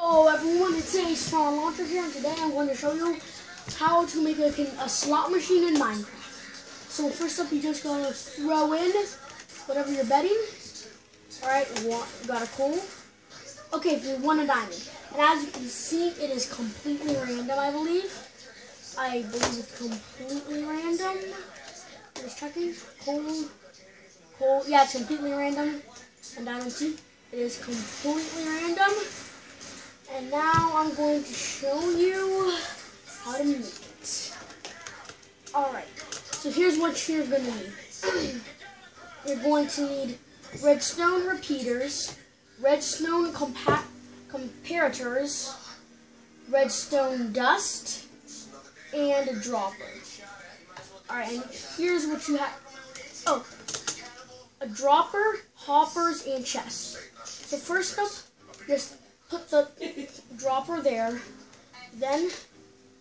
Hello everyone, it's a Spawn Launcher here, and today I'm going to show you how to make a, a slot machine in Minecraft. So first up, you just gotta throw in whatever you're betting. Alright, you got a coal. Okay, if you want a diamond. And as you can see, it is completely random, I believe. I believe it's completely random. I'm just checking. Coal. Coal. Yeah, it's completely random. And diamond see, it is completely random. And now I'm going to show you how to make it. Alright, so here's what you're going to need. you're going to need redstone repeaters, redstone compa comparators, redstone dust, and a dropper. Alright, and here's what you have. Oh, a dropper, hoppers, and chests. So first up, just put the dropper there. Then,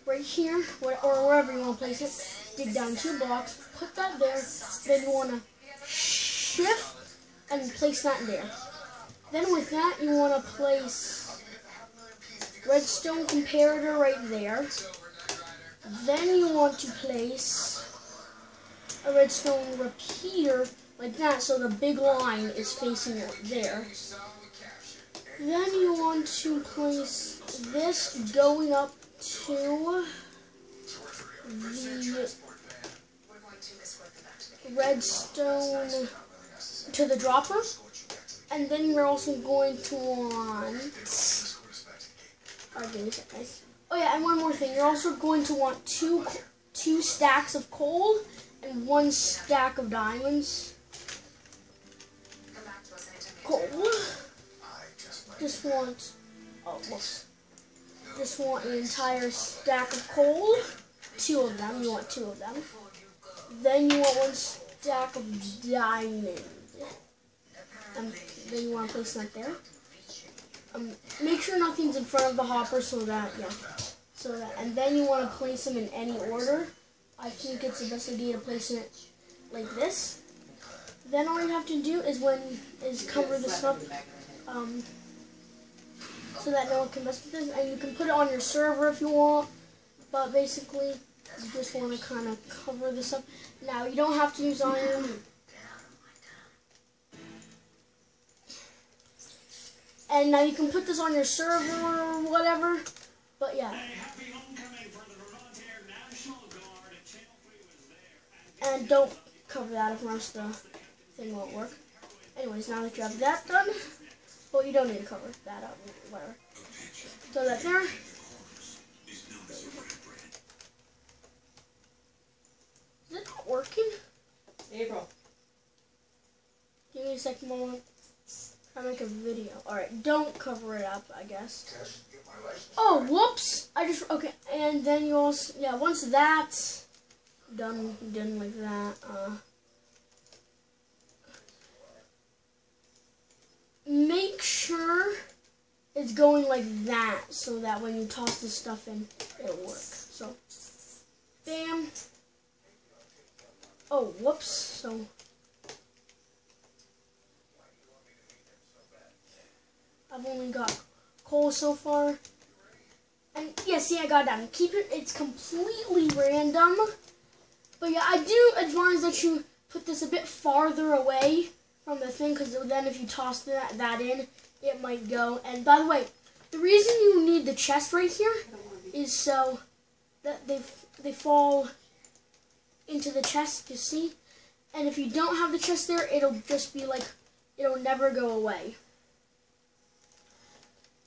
right here, or wherever you want to place it, dig down two blocks, put that there. Then you want to shift and place that there. Then with that, you want to place redstone comparator right there. Then you want to place a redstone repeater like that so the big line is facing there. Then you want to place this going up to the redstone to the dropper. And then you're also going to want... Oh yeah, and one more thing. You're also going to want two two stacks of coal and one stack of diamonds. Just want, oh, whoops. Just want an entire stack of coal. Two of them. You want two of them. Then you want one stack of diamond. Um, then you want to place that there. Um, make sure nothing's in front of the hopper so that, yeah. So that, and then you want to place them in any order. I think it's the best idea to place it like this. Then all you have to do is when is cover this up. Um, so that no one can mess with this. And you can put it on your server if you want, but basically you just want to kind of cover this up. Now you don't have to use iron. And now you can put this on your server or whatever, but yeah. And don't cover that if else the thing won't work. Anyways, now that you have that done, well, you don't need to cover that up, whatever. So that there. Is it not working? April. Give me a second moment. To make a video. Alright, don't cover it up, I guess. Oh, whoops! I just, okay, and then you also, yeah, once that's done, done like that, uh, make sure it's going like that so that when you toss the stuff in, it'll work. So, bam. Oh, whoops. So, I've only got coal so far. And yeah, see, I got that. Keep it, it's completely random. But yeah, I do advise that you put this a bit farther away from the thing because then if you toss that, that in, it might go. And by the way, the reason you need the chest right here is so that they they fall into the chest, you see? And if you don't have the chest there, it'll just be like, it'll never go away.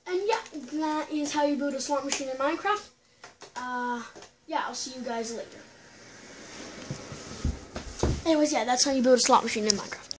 And yeah, that is how you build a slot machine in Minecraft. Uh, yeah, I'll see you guys later. Anyways, yeah, that's how you build a slot machine in Minecraft.